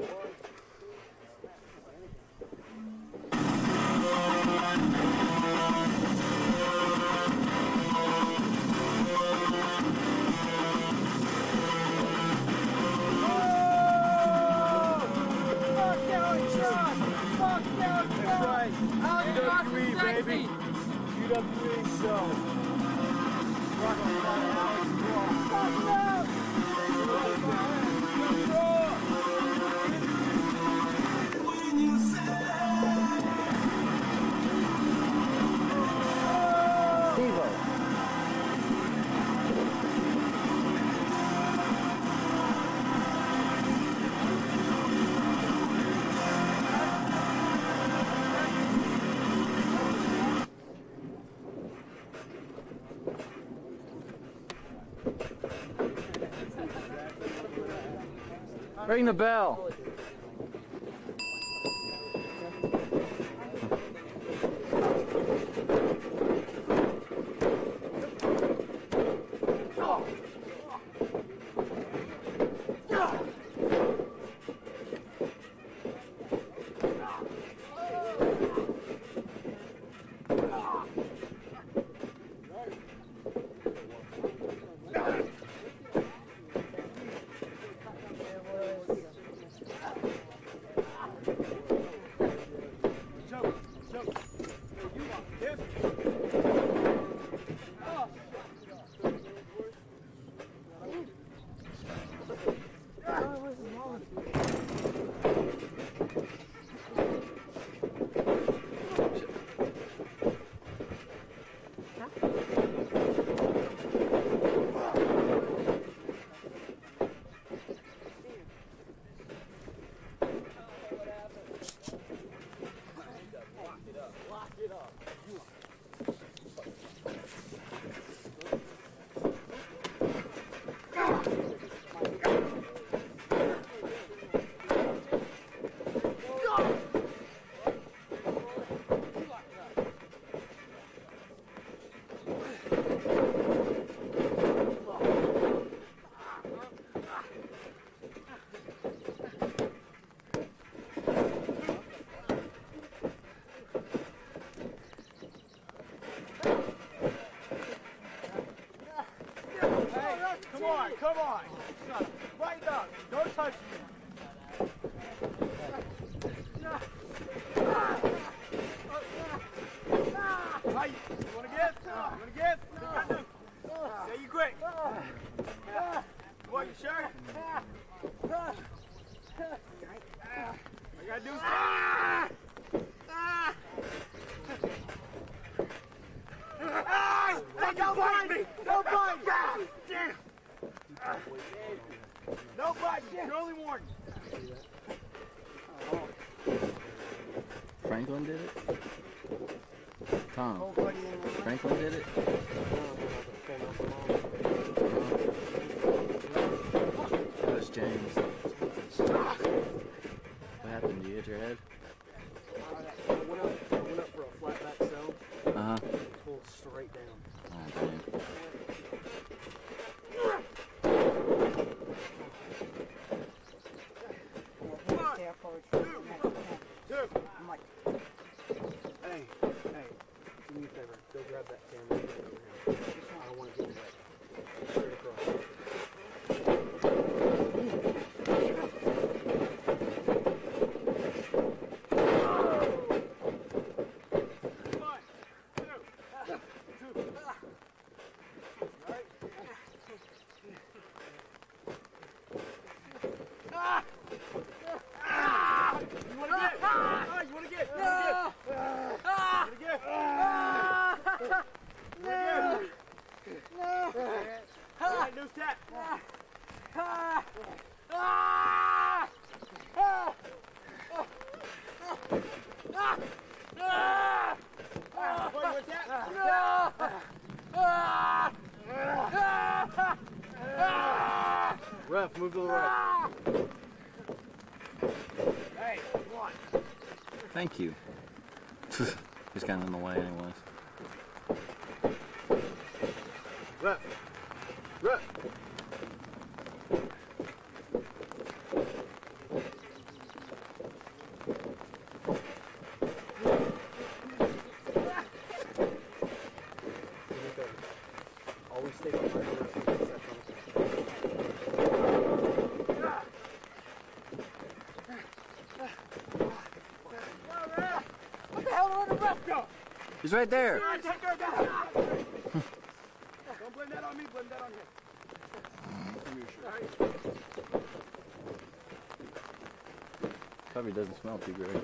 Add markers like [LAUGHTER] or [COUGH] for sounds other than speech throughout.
That's Ring the bell. Hey, come on, come on. Right up. Don't touch me. Hey, you wanna get? You wanna get? Say you quick. You want your shirt? All you gotta do is Ah! Hey, don't bite me! Don't bite me! Damn! No! You're only warning. Franklin did it? Tom. Franklin did it? That was James. What happened? You hit your head? I went up, I went up for a flat back cell, Uh huh. pulled straight down. Oh, dang. Two. Hey, hey, do me a favor. Go grab that camera. and get it over here. I don't want to get wet. Straight across. One, two, two. Right. Ah! Ah! You wanna get? Ah! You wanna get? You wanna get? Ah! You wanna get? Ah! You wanna get? All right, loose tap. Ah! Ah! Ah! Ah! Ah! Ah! Boy, you want tap? Ah! Ah! Ah! Ref, move to the right. Hey, one. Thank you. [LAUGHS] He's kind of in the way, anyways. Ref, Rep. Always stay behind the rest of the section. What the hell where the ref go? He's right there. Don't blame that on me, blame that on him. Probably doesn't smell too great.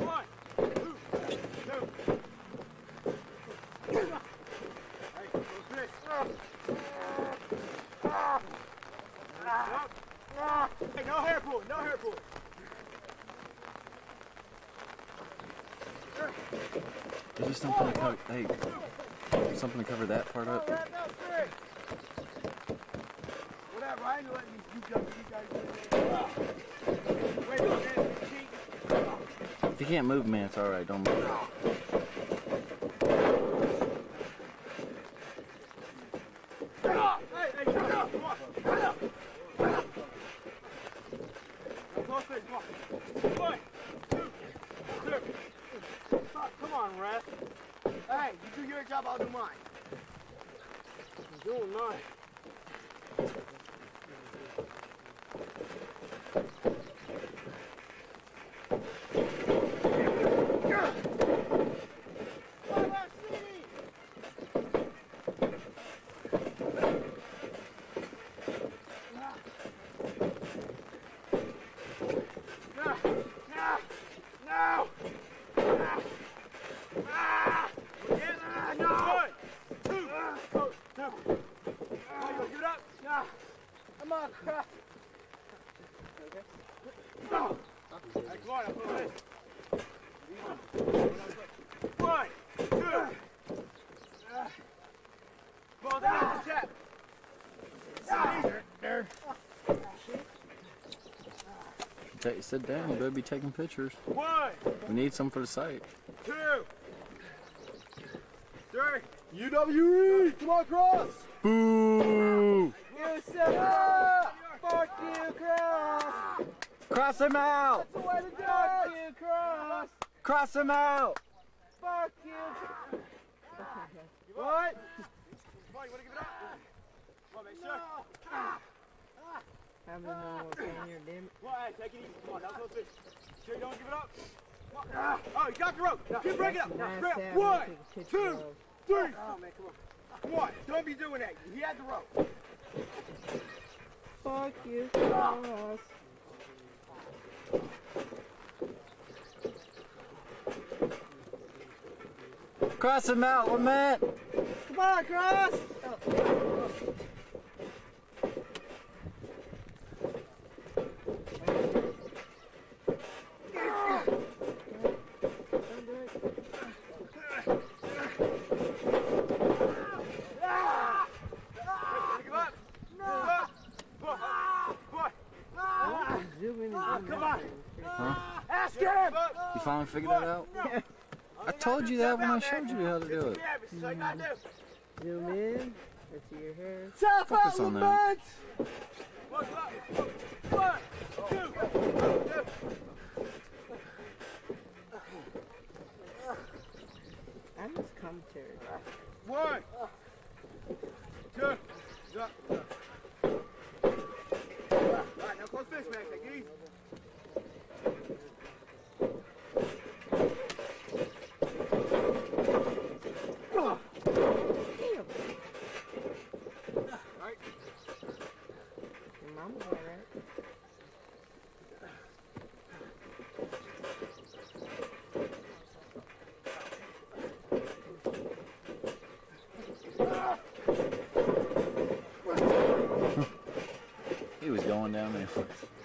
One, two, two. Hey, close this. Hey, no hair pull, no hair pull. Is there something to cover? Hey, something to cover that part up? If you can't move, man, it's all right. Don't move. Hey, hey, shut up, come on. Shut up. Now, close this, come on. One, two, two. Stop, Come on, ref. Hey, you do your job, I'll do mine. Oh, I'm doing mine. No! No! No! Ah! Ah! Again? Ah, no! One, two, oh, two. Oh, you gonna give it up? No. Come on. Ah. No. Hey, come on, I'll put it in. One, two. Ah. Ta- sit down. You better be taking pictures. One, We need some for the site. two, three. UWE! Come on, cross! Boo! You said up! Fuck you, cross! Cross him out! That's the way to do Fuck you, cross! Cross him out! Fuck you! What? Come on, you wanna give it up? Come on, make sure. Have the normal ah. thing your dim. Come on, hey, take it easy. Come on, now close it. Sure you don't give it up? Oh, you got the rope. Keep breaking up. Nice Break to up. have you One, take a picture two, of. three. Oh, man, come on. Come on, don't be doing that. He had the rope. Fuck you, ah. cross. Cross him out, Lement! Come on, cross. Give up. No. Give up. Come on. Come on. Zoom in. Zoom come in. on. Huh? Ask him. You finally figured that out? I told you that when I showed you how to do it. Yeah, this is what I gotta do. Zoom in. Let's see your hair. Self Focus on that. life.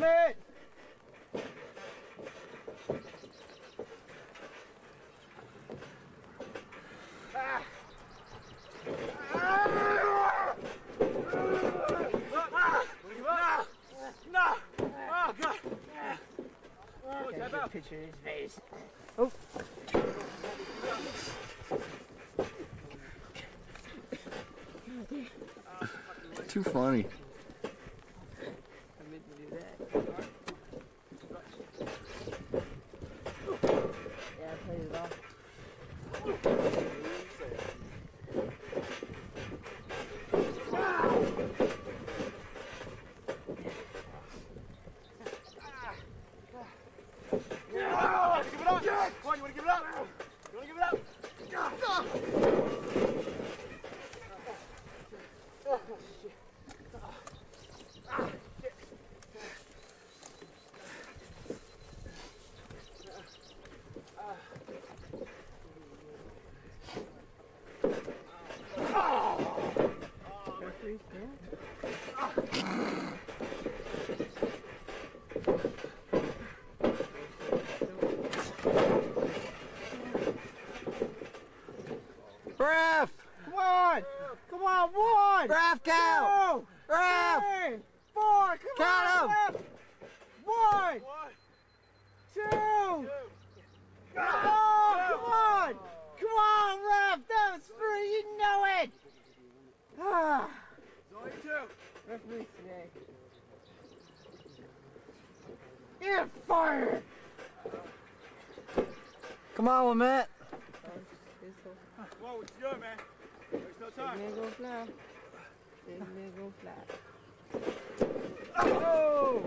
It! Ah! Too funny. I meant to do that. Yeah, I played it off. Ah! Give it up! Come on, you wanna give it up? You wanna give it up? Referee's down. Ref! Come on! Come on, one! Ref, count! Two! Ref! Three! Four! Come Count on! left. One! One, Two! two, Oh, come on! Come on, ref! That was free, you know it! Ah, only two. Referee's today. you're fired! Come on, Lement. Come on, what you doing, man? There's no time. man gonna fly. Big man gonna fly. Oh!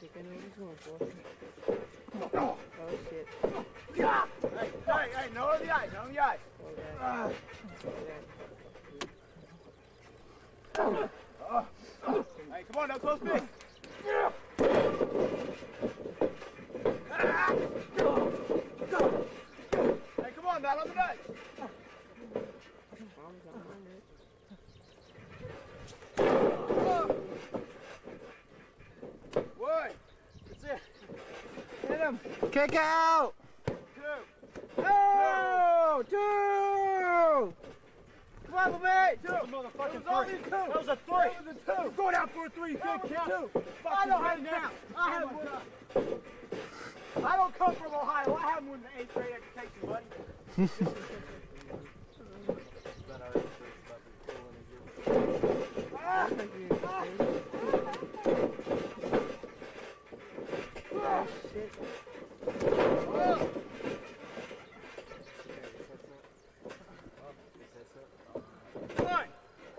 Think I know what he's going for. Oh shit. Yeah. Hey, hey, hey, no on the ice, no on the. Oh. Ah, Oh, that. Hey, come on, no close me. Hey, come on, Matt, on the net. Arms on my neck. One. That's it. hit him! Kick out! Two. Oh! Two! Come on, mate! Two. Motherfucking three. That was a three. That was a two. Go down for a three. You can't count. Two. I know how to count. I oh, have one. I don't come from Ohio. I have one in the eighth grade education, buddy. [LAUGHS] Ah! Oh shit. Oh. One,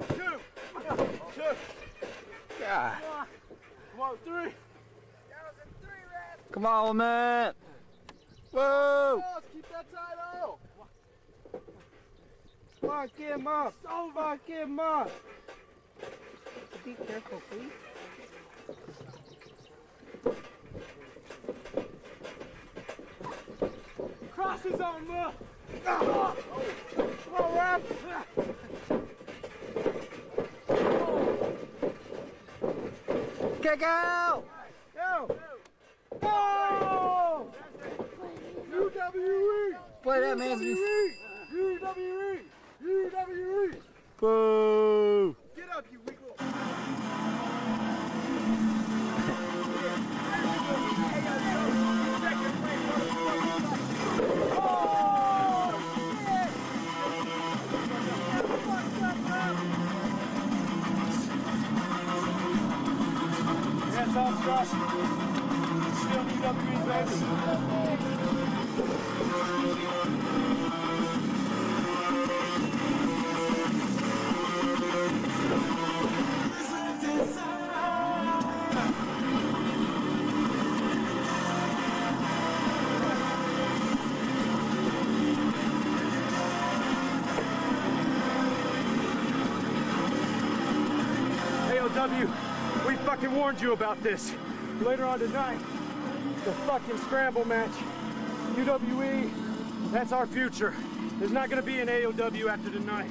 two, two, God. come on, three. Come on, Lement. Whoa! Oh, keep that tight oh. Fuck him up! Fuck him up! Be careful, please. Cross his arm, uh. Come on, ref! Kick out! Go! Go! UWE! Play that, Mansby. UWE! UWE! Boo! We fucking warned you about this. Later on tonight, the fucking scramble match. UWE, that's our future. There's not gonna be an AOW after tonight.